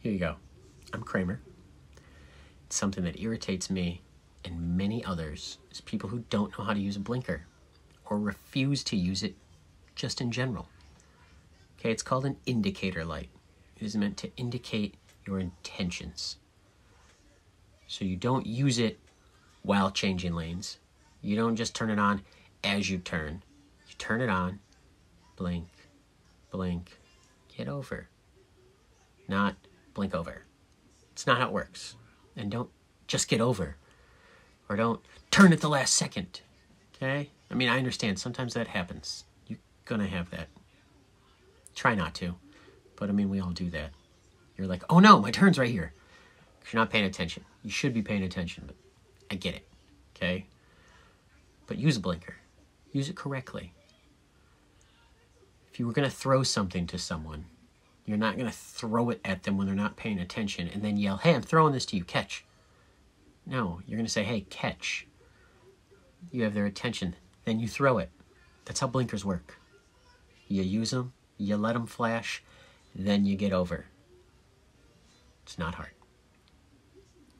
Here you go. I'm Cramer. It's something that irritates me and many others is people who don't know how to use a blinker or refuse to use it just in general. Okay, it's called an indicator light. It is meant to indicate your intentions. So you don't use it while changing lanes. You don't just turn it on as you turn. You turn it on, blink, blink, get over. Not blink over. It's not how it works. And don't just get over. Or don't turn at the last second. Okay? I mean, I understand. Sometimes that happens. You're going to have that. Try not to. But I mean, we all do that. You're like, oh no, my turn's right here. You're not paying attention. You should be paying attention, but I get it. Okay? But use a blinker. Use it correctly. If you were going to throw something to someone, you're not going to throw it at them when they're not paying attention and then yell, hey, I'm throwing this to you, catch. No, you're going to say, hey, catch. You have their attention. Then you throw it. That's how blinkers work. You use them, you let them flash, then you get over. It's not hard.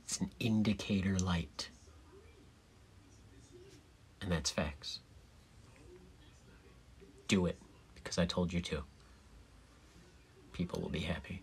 It's an indicator light. And that's facts. Do it because I told you to people will be happy.